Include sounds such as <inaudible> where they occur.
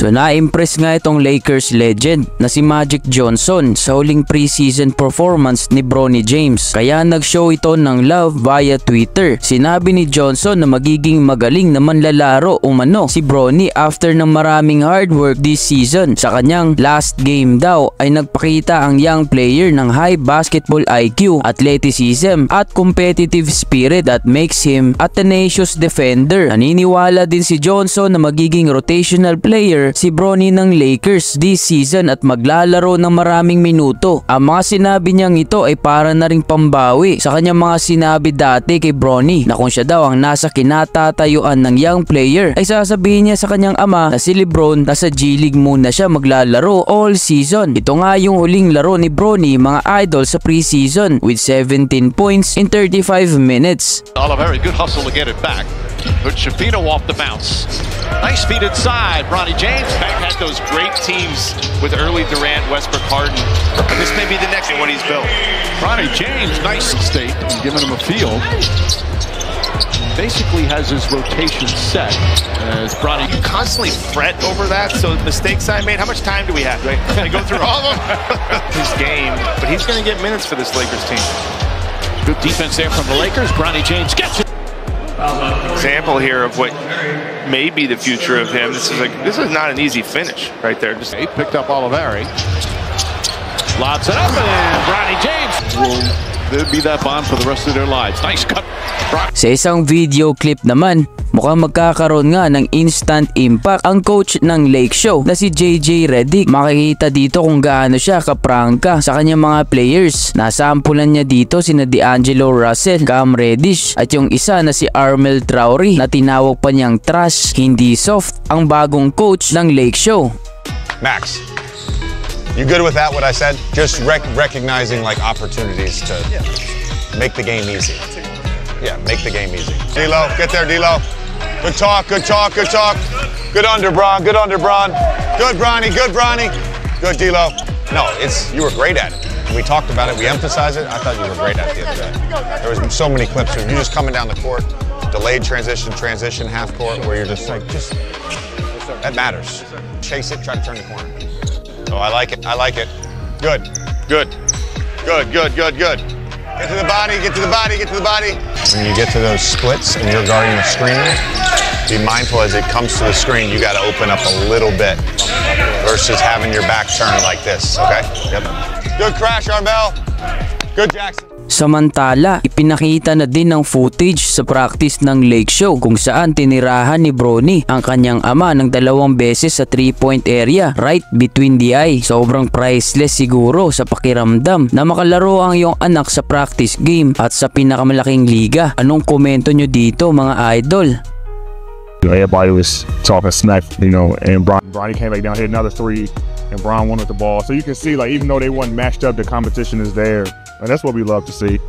So na-impress nga itong Lakers legend na si Magic Johnson sa huling preseason performance ni Bronny James. Kaya nag-show ito ng love via Twitter. Sinabi ni Johnson na magiging magaling na manlalaro umano si Bronny after ng maraming hard work this season. Sa kanyang last game daw ay nagpakita ang young player ng high basketball IQ, athleticism at competitive spirit that makes him a tenacious defender. Naniniwala din si Johnson na magiging rotational player si Bronny ng Lakers this season at maglalaro ng maraming minuto. Ang mga sinabi niyang ito ay para na ring pambawi sa kanyang mga sinabi dati kay Bronny na kung siya daw ang nasa kinatatayuan ng young player ay sasabihin niya sa kanyang ama na si Lebron na sa G League muna siya maglalaro all season. Ito nga yung huling laro ni Bronny mga idol sa preseason with 17 points in 35 minutes. Oliveri, good hustle to get it back. But Shafino off the bounce. Nice feed inside. Ronnie James back had those great teams with early Durant, Westbrook, Harden. And this may be the next one he's built. Ronnie James, nice state and giving him a field. Basically has his rotation set as Bronny. You constantly fret over that. So mistakes I made. How much time do we have? Right? Can I go through all of them? <laughs> His game, but he's going to get minutes for this Lakers team. Good defense there from the Lakers. Bronny James gets it. Example here of what may be the future of him. This is like this is not an easy finish right there. Just He picked up Oliveri. Lots it up and Bronny James will they'll be that bond for the rest of their lives. Nice cut. Bron- Sa isang video clip naman, mukhang magkakaroon nga ng instant impact ang coach ng Lake Show na si JJ Redick. Makikita dito kung gaano siya kaprangka sa kanyang mga players. Nasampulan niya dito sina D'Angelo Russell, Cam Reddish at yung isa na si Armel Traore na tinawag pa niyang trash, hindi soft, ang bagong coach ng Lake Show. Max, you good with that? What I said? Just rec- recognizing like opportunities to make the game easy. Yeah, make the game easy. D'Lo, get there, D'Lo. Good talk, good talk, good talk. Good under, Bron. Good under, Bron. Good, Bronny. Good, Bronny. Good, D'Lo. No, it's you were great at it. We talked about it. We emphasized it. I thought you were great at it the other day. There was so many clips of you just coming down the court, delayed transition, transition, half court, where you're just like, just that matters. Chase it, try to turn the corner. Oh, I like it. I like it. Good. Good. Good, good, good, good. Get to the body, get to the body, get to the body. When you get to those splits and you're guarding the screen, be mindful as it comes to the screen, you got to open up a little bit versus having your back turned like this, okay? Yep. Good crash, Armel. Good, Jackson. Samantala, ipinakita na din ng footage sa practice ng Lake Show kung saan tinirahan ni Bronny ang kanyang ama ng dalawang beses sa 3-point area right between the eye. Sobrang priceless siguro sa pakiramdam na makalaro ang iyong anak sa practice game at sa pinakamalaking liga. Anong komento nyo dito mga idol? You know, everybody was talking smack, you know, and Bron, Bronny came back down, hit another three, and Bron wanted the ball. So you can see, like, even though they weren't matched up, the competition is there. And that's what we love to see.